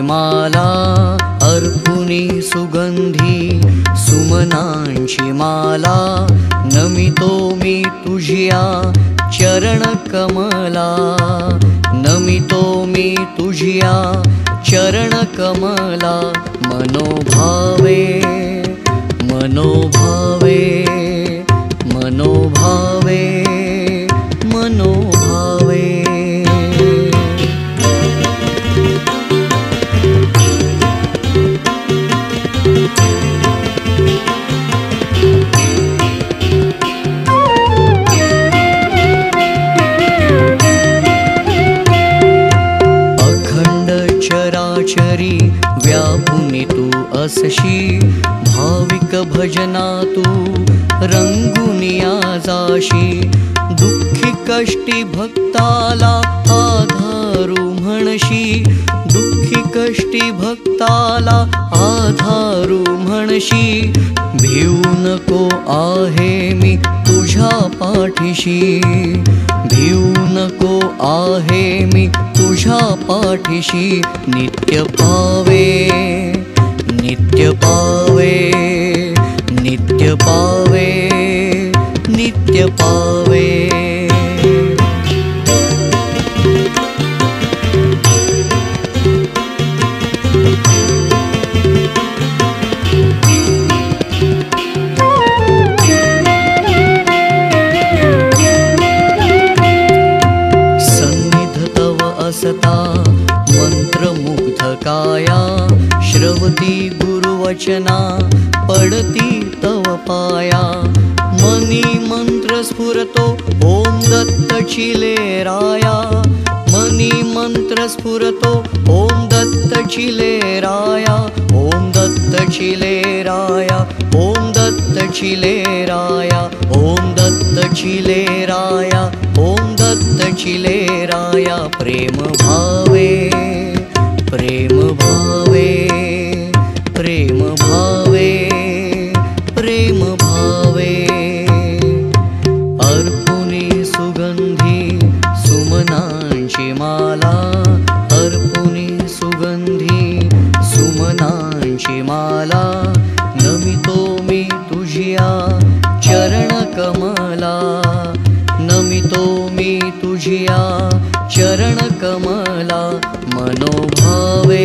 माला अर्पुनी सुगंधी सुमनांची माला नमितो मी तुझिया चरण कमला नमितो मी तुझिया चरण कमला मनोभावे मनोभावे. भाविक भजना तु रङ्गुनिया जाशी दुःखी कष्टी भक्ताला आधारू म्हणशी दुःखी कष्टी भक्ताला आधारू मी तुझ्या पाठीशी भिऊ नको आहे मी तुझ्या पाठीशी नित्य पावे नित्य पावे नित्य पावे नित्य पावे सन्निध तव असता मन्त्रमुग्धकाया गुरुवचना पडती तव पाया। मनी मन्त्र स्फुरतो ॐ दत्त चिलेराया मनी मन्त्र स्फुरतो ॐ दत्त चिलेराया ॐ दत्त चिलेराया ॐ दत्त चिलेराया ॐ दत्त चिलेराया ॐ दत्त चिलेराया प्रेम भावे प्रेम भावे चरण कमला नमितो मी तुझिया चरण कमला मनोभावे